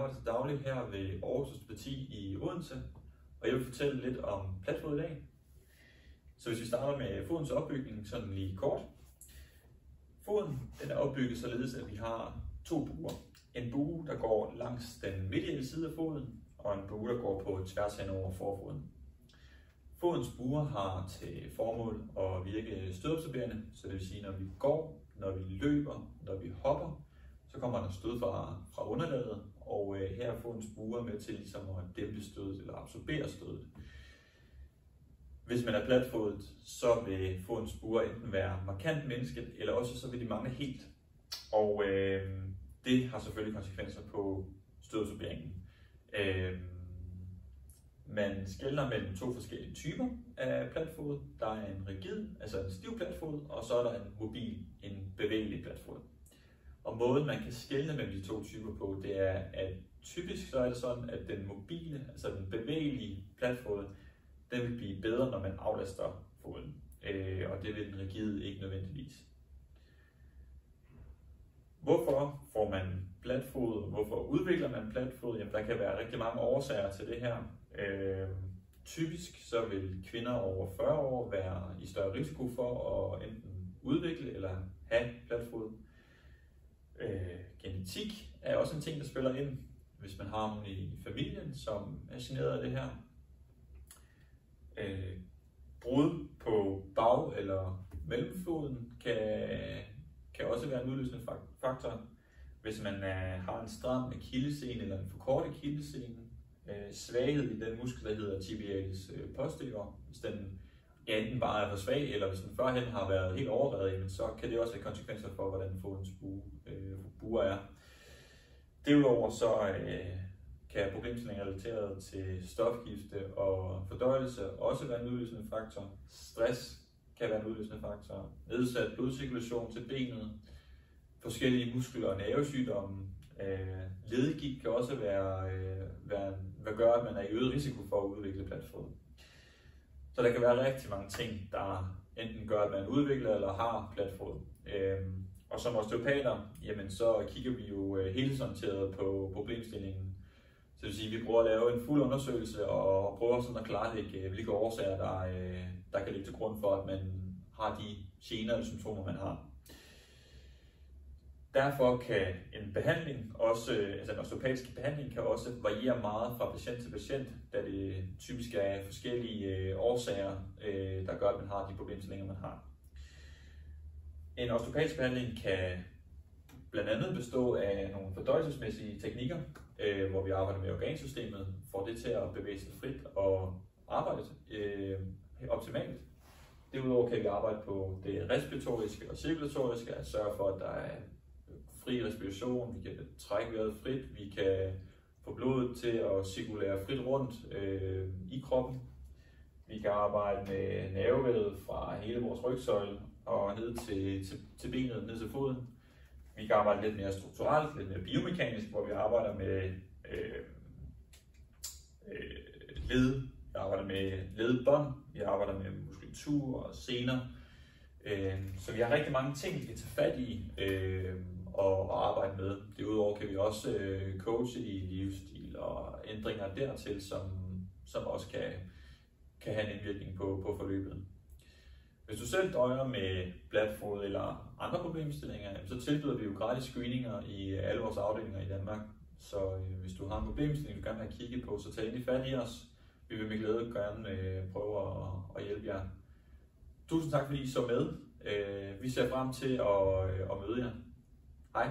arbejder til daglig her ved Aarhus Hospiti i Odense, og jeg vil fortælle lidt om platfod i dag. Så hvis vi starter med fodens opbygning, sådan lige kort. Foden den er opbygget således, at vi har to buer. En bue, der går langs den midterlige side af foden, og en bue, der går på tværs hen over forfoden. Fodens buer har til formål at virke stødabsorberende, så det vil sige, når vi går, når vi løber, når vi hopper, så kommer der stød fra, fra underlaget, og øh, her får en spure med til ligesom at dæmpe stødet eller absorbere stødet. Hvis man er platfodet, så vil en spure enten være markant mennesket, eller også så vil de mangle helt. Og øh, det har selvfølgelig konsekvenser på stødabsorberingen. Øh, man skældner mellem to forskellige typer af platfod. Der er en rigid, altså en stiv platfod, og så er der en mobil, en bevægelig platfod. Og måden man kan skelne mellem de to typer på, det er, at typisk så er det sådan, at den mobile, altså den bevægelige platfod, den vil blive bedre, når man aflaster foden. Øh, og det vil den rigide ikke nødvendigvis. Hvorfor får man platfod? Hvorfor udvikler man platfod? Jamen, der kan være rigtig mange årsager til det her. Øh, typisk så vil kvinder over 40 år være i større risiko for at enten udvikle eller have platfod. Øh, genetik er også en ting, der spiller ind. Hvis man har nogen i familien, som er generet af det her. Øh, brud på bag- eller mellemfoden kan, kan også være en udløsende faktor. Hvis man er, har en stram akillescene eller en for kort akillescene, øh, svaghed i den muskel, der hedder tibialis øh, posterior, hvis den ja, enten bare er for svag, eller hvis den førhen har været helt overdrevet, så kan det også have konsekvenser for, hvordan fodens bue, uger er. Derudover så øh, kan problemstillinger relateret til stofgifte og fordøjelse også være en udløsende faktor. Stress kan være en udløsende faktor. Nedsat blodcirkulation til benet, forskellige muskel- og nervesygdomme. Øh, ledegigt kan også være, øh, være, hvad gør, at man er i øget risiko for at udvikle platfod. Så der kan være rigtig mange ting, der enten gør, at man udvikler eller har platfod. Øh, og som osteopater, jamen så kigger vi jo øh, helhedsorienteret på problemstillingen. Så det vil sige, at vi prøver at lave en fuld undersøgelse og prøver sådan at klarlægge, øh, hvilke årsager, der, øh, der kan ligge til grund for, at man har de gener eller symptomer, man har. Derfor kan en behandling, også, altså en osteopatisk behandling, kan også variere meget fra patient til patient, da det typisk er forskellige årsager, der gør, at man har de problemstillinger, man har. En osteopatisk behandling kan blandt andet bestå af nogle fordøjelsesmæssige teknikker, øh, hvor vi arbejder med organsystemet, får det til at bevæge sig frit og arbejde øh, optimalt. Derudover kan vi arbejde på det respiratoriske og cirkulatoriske, at sørge for, at der er fri respiration, vi kan trække vejret frit, vi kan få blodet til at cirkulere frit rundt øh, i kroppen. Vi kan arbejde med nervevævet fra hele vores rygsøjle og ned til, til, til benet, ned til foden. Vi kan arbejde lidt mere strukturelt, lidt mere biomekanisk, hvor vi arbejder med øh, øh, led, vi arbejder med ledbånd, vi arbejder med muskulatur og sener. Øh, så vi har rigtig mange ting, vi kan tage fat i. Øh, og, og arbejde med. Derudover kan vi også øh, coache i livsstil og ændringer dertil, som, som også kan, kan have en indvirkning på, på forløbet. Hvis du selv døjer med bladfod eller andre problemstillinger, så tilbyder vi jo gratis screeninger i alle vores afdelinger i Danmark. Så øh, hvis du har en problemstilling, du gerne vil have kigget på, så tag endelig fat i os. Vi vil med glæde gerne øh, prøve at, hjælpe jer. Tusind tak fordi I så med. Øh, vi ser frem til at, at møde jer. Hej.